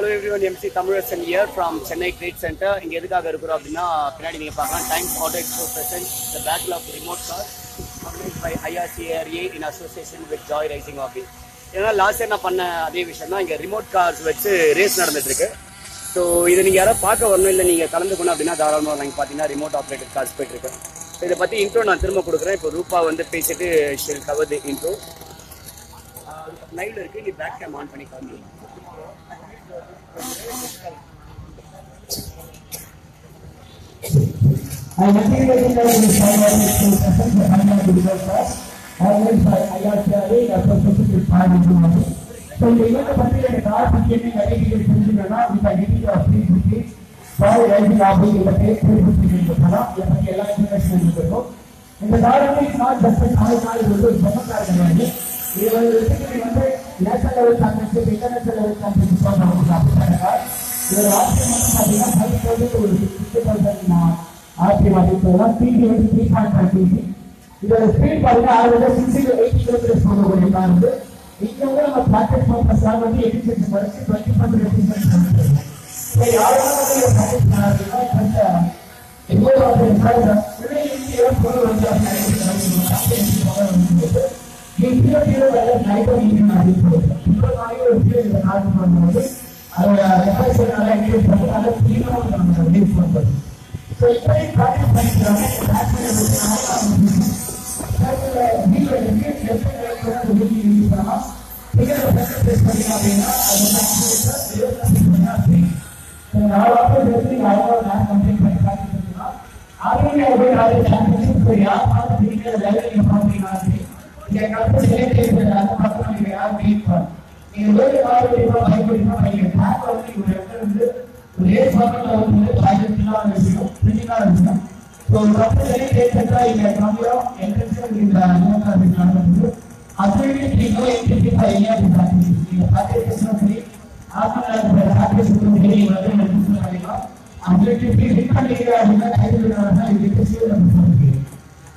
Hello everyone MC Tamizhasan here from Chennai trade centre இங்கே எதுக்காக இருக்கிறோம் அப்படின்னா பின்னாடி நீங்கள் பார்க்கலாம் Times auto expo present the battle of remote car organise by IRCRA in association with Joy racing office ஏன்னா last year நான் பண்ண அதே விஷயம் தான். இங்கே ரிமோட் கார்ஸ் வச்சு ரேஸ் நடந்துட்டுருக்கு. ஸோ இதை நீங்கள் யாராவது பார்க்க வரணும் இல்லை நீங்கள் கலந்துக்கணும் அப்படின்னா தாராளமாக நீங்கள் பார்த்தீங்கன்னா ரிமோட் ஆப்ரேட்டர் கார்ஸ் போயிட்டுருக்கு. ஸோ இதை பற்றி இன்ட்ரோ நான் திரும்ப கொடுக்குறேன். இப்போ ரூபா வந்து பேசிட்டு ஷெல் கவர் தி இன்ட்ரோ லைவ்ல இருக்கு. நீ பேக் கேம் ஆன் பண்ணி காமி I am integrating the forward to session for final video class organized by IRCRA in association with Prime Information. So இந்த இவங்க பற்றி எனக்கு கார் பற்றி என்ன நிறைய டீடைல் தெரிஞ்சுக்கணும்னா with identity of three fifty car racing office இதை பற்றி த்ரீ ஃபிஃப்டி சொல்லலாம் இதை பற்றி எல்லா இன்ஃபர்மேஷன் இருக்கும் இந்த கார் வந்து நாட் ஜஸ்ட் கார் கார் இது வந்து ஒரு பொம்மை கார் கிடையாது இது வந்து basically வந்து national level championship international level championship நமக்கு அப்படிப்பட்ட கார் இதோட ஆப்ஷன் வந்து பார்த்தீங்கன்னா ஃபைவ் தௌசண்ட் ஒரு ஃபிஃப்டி தௌசண்ட் ஆர்பி மதிப்புலாம் பிடி வந்து த்ரீ பாயிண்ட் ஃபைவ் பிடி இதோட ஸ்பீட் பார்த்தீங்கன்னா ஆறு சிக்ஸ்டி டு கிலோமீட்டர்ஸ் போகக்கூடிய கார் வந்து வந்து நம்ம ப்ராக்டிஸ் பர்பஸ்க்காக வந்து எஃபிஷியன்சி குறைச்சி டுவெண்ட்டி பர்சன்ட் எஃபிஷியன்சி பண்ணிட்டு சரி யாரெல்லாம் வந்து பண்ணாருன்னா கொஞ்சம் எவ்வளோ வந்து இந்தியா கீழே வேலை நைட்டோ இந்தியன் அப்படின்னு சொல்லுவாங்க இப்போ நாளைக்கு ஒரு கீழே இந்த நாட்டு பண்ணும்போது அதோட ரெஃபரன்ஸ்னால இன்க்ரீஸ் பண்ணி அதை தீவிரமாக நம்ம ரிலீஸ் பண்ணுறது ஸோ இப்படி ப்ராக்டிஸ் பண்ணிக்கிறாங்க விஷயம் ஸோ கம்பெனி கேட்டா இங்க கம்மியாக என்ட்ரன்ஸ் இந்த அனுமதி நடந்தது நீங்க என்ட்ரி பையன் அப்படின்னு நீங்க பேக்கேஜ் சரி வந்து அப்படின்னா ஒரு இடத்துல வந்து ஒரே நாம வந்து ஆஸ்திரேலியா அவங்க இங்கே தேங்க்ஸ் ஸோ மச் அண்ட் இந்த all the organisation all the sponsors for this Whatever everyone is trying to operate to a person remote of the area of the one for தான் by IRCI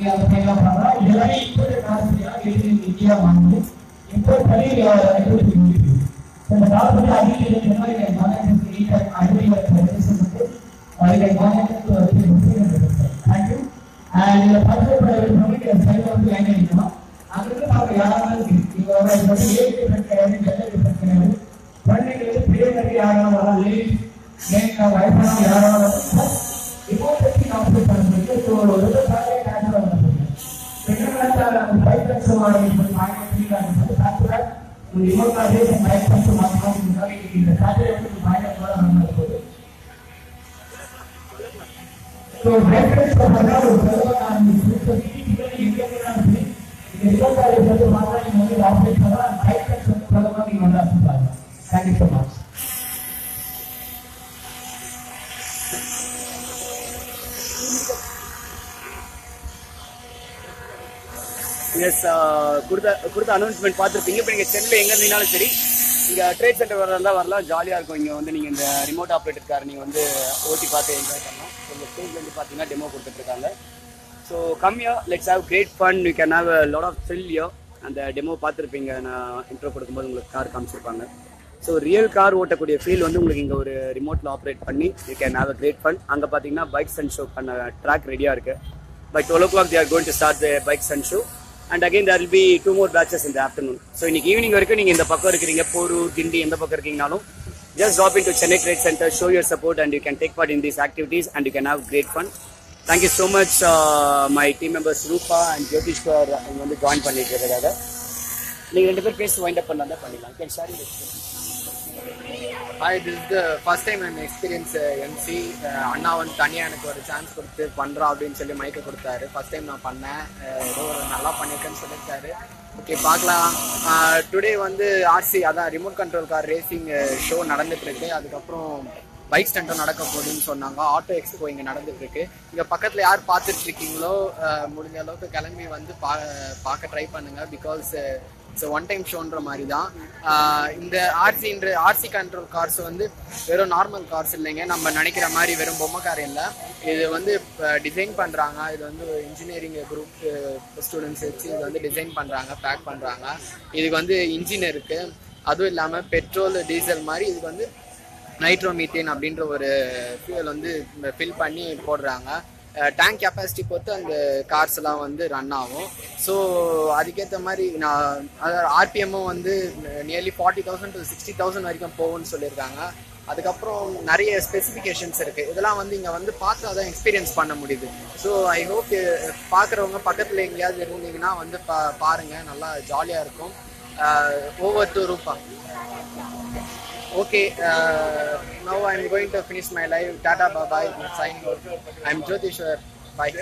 நீங்க அதை எல்லாமே import காசுலாம் எழுதி India வாங்கி import பண்ணி regulate முடியுது இந்த காலத்துல அதிக அதுக்கு மாநிலத்துக்கு தேங்க்யூ அண்ட் வந்து லைன் அடிக்கணும் கிடையாது எந்த டிஃபரெண்ட் கிடையாது குழந்தைங்களுக்கு பெரியவங்க யாராவது வரலாம் லேடிஸ் லேங்க வயசானவங்க இப்போ பற்றி நான் வந்து பண்ண முடியும் నాకు పై లక్షలు ఏమన్నా చేసి పై లక్షలు మాట్లాడుతున్నారు కార్యక్రమం బాగా కూడా అన్నారు సో భయపడే పదాలు చదవడానికి ఇండియా మాట్లాడుతున్నారు எஸ் uh, கொடுத்த கொடுத்த அனௌன்ஸ்மெண்ட் பார்த்துருப்பீங்க. இப்போ நீங்கள் சென்னையில் எங்கே இருந்தீங்கனாலும் சரி இங்கே ட்ரேட் சென்டர் வரதா வரலாம். ஜாலியாக இருக்கும். இங்கே வந்து நீங்கள் இந்த ரிமோட் ஆப்ரேட்டர் கார் நீங்கள் வந்து ஓட்டி பார்த்து என்ஜாய் பண்ணலாம். உங்கள் ஸ்டேஜ் வந்து பார்த்தீங்கன்னா டெமோ கொடுத்துட்ருக்காங்க ஸோ கம்மியாக let's have great fun you can have lot of ஃபில்லியோ அந்த டெமோ பார்த்துருப்பீங்க. நான் இன்ட்ரோ கொடுக்கும்போது உங்களுக்கு கார் காமிச்சிருப்பாங்க. ஸோ ரியல் கார் ஓட்டக்கூடிய ஃபீல் வந்து உங்களுக்கு இங்கே ஒரு ரிமோட்டில் ஆப்ரேட் பண்ணி you can have a great fun அங்கே பார்த்தீங்கன்னா பைக்ஸ் அண்ட் ஷோ பண்ண ட்ராக் ரெடியாக இருக்குது by twelve o'clock they're going to start the bikes and show and again there will be two more batches இந்த ஆஃப்டர்நூன் ஸோ இன்னைக்கு evening வரைக்கும் நீங்கள் இந்த பக்கம் இருக்கிறீங்க போரூர் கிண்டி எந்த பக்கம் இருக்கீங்கனாலும் just drop in to Chennai trade centre show your support and you can take part in these activities and you can have great fun thank you so much my team members Rupa and Jothishwar இங்கே வந்து join பண்ணிட்டு இருக்கிறதாக நீங்கள் ரெண்டு பேர் பேசி wind up பண்ணால் பண்ணிடலாம் can share hi this the first time N experience MC அண்ணா வந்து தனியாக எனக்கு ஒரு சான்ஸ் கொடுத்து பண்ணுறோம் அப்படின்னு சொல்லி மைக்கை கொடுத்தாரு. ஃபர்ஸ்ட் டைம் நான் பண்ணேன். Uh, ஏதோ ஒரு நல்லா பண்ணியிருக்கேன்னு சொல்லியிருக்காரு ஓகே பார்க்கலாம். Uh, டுடே வந்து ஆர்சி அதான் remote control car racing show நடந்துட்டு இருக்கு. அதுக்கப்புறம் பைக் ஸ்டண்ட்டும் நடக்க போகுதுன்னு சொன்னாங்க. ஆட்டோ எக்ஸ்போ இங்கே நடந்துட்டு இருக்கு இங்கே பக்கத்தில் யார் பார்த்துட்டு இருக்கீங்களோ முடிஞ்ச அளவுக்கு கிளம்பி வந்து பா பார்க்க ட்ரை பண்ணுங்க. பிகாஸ் இட்ஸ் ஒன் டைம் ஷோன்ற மாதிரி தான் இந்த ஆர்சின்ற ஆர்சி கண்ட்ரோல் கார்ஸ் வந்து வெறும் நார்மல் கார்ஸ் இல்லைங்க. நம்ம நினைக்கிற மாதிரி வெறும் பொம்மை கார் இல்லை. இது வந்து டிசைன் பண்ணுறாங்க இது வந்து இன்ஜினியரிங் குரூப் ஸ்டூடெண்ட்ஸ் வச்சு இது வந்து டிசைன் பண்ணுறாங்க பேக் பண்ணுறாங்க இதுக்கு வந்து இன்ஜின் இருக்குது அதுவும் இல்லாமல் பெட்ரோல் டீசல் மாதிரி இதுக்கு வந்து நைட்ரோமீத்தேன் அப்படின்ற ஒரு ஃபியூவல் வந்து ஃபில் பண்ணி போடுறாங்க. டேங்க் கெப்பாசிட்டி பொறுத்து அந்த கார்ஸ் எல்லாம் வந்து ரன் ஆகும். ஸோ அதுக்கேற்ற மாதிரி நான் அதாவது ஆர்பிஎம்மும் வந்து nearly forty thousand to sixty thousand வரைக்கும் போகும்னு சொல்லியிருக்காங்க. அதுக்கப்புறம் நிறைய ஸ்பெசிஃபிகேஷன்ஸ் இருக்கு. இதெல்லாம் வந்து இங்கே வந்து பார்த்தா தான் எக்ஸ்பீரியன்ஸ் பண்ண முடியுது. ஸோ ஐ ஹோப் பார்க்குறவங்க பக்கத்தில் எங்கேயாவது இருந்தீங்கன்னா வந்து பா பாருங்க. நல்லா ஜாலியாக இருக்கும். Over to Rupa. Okay, uh, now I'm going to finish my live. Tata, bye bye. Signing out. I'm Jyotishwar. Bye.